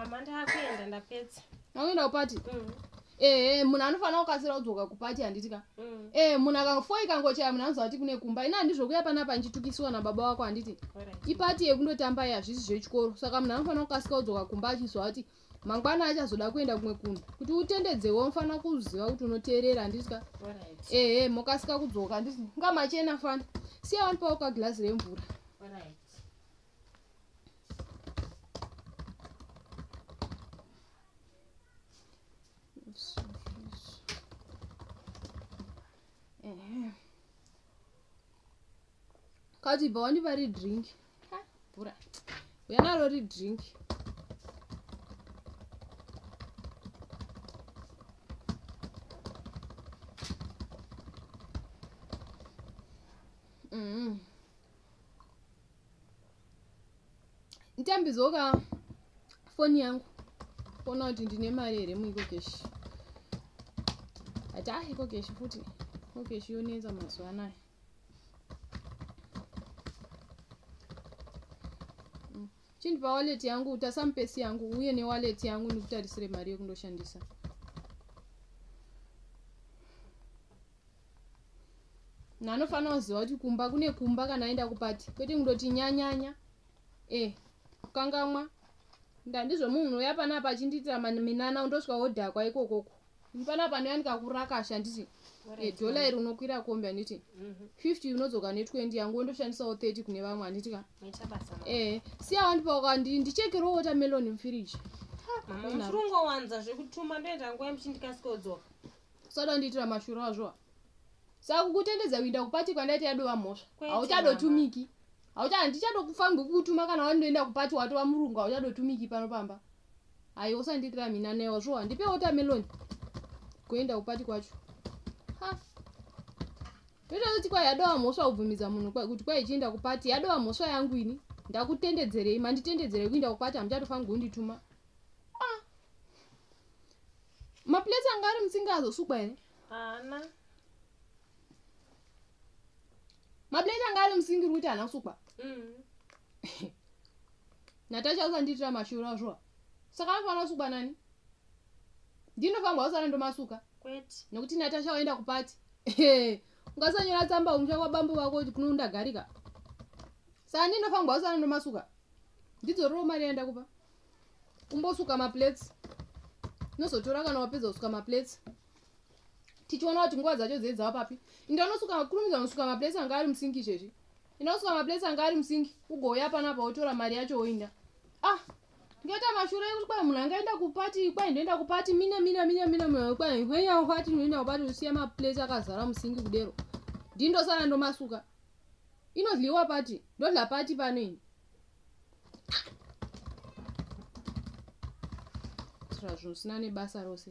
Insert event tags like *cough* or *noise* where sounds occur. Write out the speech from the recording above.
mama ndakuenda ndapedza akuenda kupati Mm, ehe munhu anofanira kukasira kudzoka kupati handiti ka mm, e munhu akafo ikangochaya munhu anoziva kuti kune kumba. Ina handizvokuya panapa nchitukisiwa nababa wako handiti ipati yekundotamba iyi hazvisi zvechikoro saka munhu anofanira kukasika kudzoka kumba achiziva kuti mangwana achazoda kuenda kumwe kunhu kuti utendedzewo unofanira kuziva kuti unoteerera handiti ka. Alright, ehe mokasika kudzoka handiti ngamachena fana siya wanipawo kagirazi remvura kati bva wandipa ridrink bvura uya naro ridrink Mhm. nditambidzawo ka foni yangu. Kuona kuti ndine mari here muikokeshi hati ah ikokeshi futi? Ikokeshi yonetsa mazuva anaya chindipa waleti yangu tasampesi yangu uye newaleti yangu ndikutarisire mari yekundoshandisa naanofanira kuziva kuti kumba kune kumba kana aenda kupati. Kwete kundoti nyanyanya e kukangamwa. Ndandizvo munhu uya panapa achindiitira minana undosvika wodhakwa ikokoko panapa ndoyanika kurakasha nditi e Alright, dhola iri unokwira kombi handiti Mhm, 50 unodzoka ne20 yangu wondoshandisawo 30 kune vamwe handiti ka. Maita basa mama. e siya wandipa ndichekerewo watermelon mufiriji. Mama Unaro. muchirongowanza zvekutuma ndoenda nguva muchindikasikodzoka usada kundiitira mashuro azvo. Saka kukutendedza kuinda kupati kwandaiti yadova mhosva. Hauchadotumiki haucha ndichadokufangwi kuutuma kana wandoenda kupati watova murungu hauchadotumiki pano pamba. Hai usandiitira mina newo zvo handipe watermelon kuenda kupati kwacho kwai yadova mhosva kubvumidza munhu kwai ichienda kupati. Yadowa mhosva yangu ini ndakutendedzerei manditendedzerei kuinda kupati hamuchatofangwi kundituma Ah. mapuleti anga ari mutsinga azosukwa here hana. Mapuleti anga ari musingiri kuti hana kusukwa Mm, *laughs* natacha usandiitira saka anofanira kusukwa nani ndinofangwa usana ndomasuka. Kwete. Nekuti natasha waenda kupati. Ungasanyora tsamba umusha kwabambo vako kuti kuno ndagarika. Saka ndinofangwa usana ndomasuka. Ndidzororo mari yaenda kupa. Umbosuka maplates. Nozotora kana wapedza kusuka maplates. Tichiona kuti nguva dzacho dzeidzava papi indanosuka kurumidza kusuka maplates anga ari musingi izvezvi. Indanosuka maplates anga ari musingi ugouya panapa wotora mari yacho woinda. Ah ndinoita mashuro ekuti kwai munhu angaenda kupati kwai ndoenda kupati? Mine mine mine mine mine kwai. Hwenya kupati ndoenda kupati usiya maplate akazara musingi kudero. Ndindosara ndomasuka. Inodliwa pati? Ndodla pati panoini zvinhu zvisina nebasa rose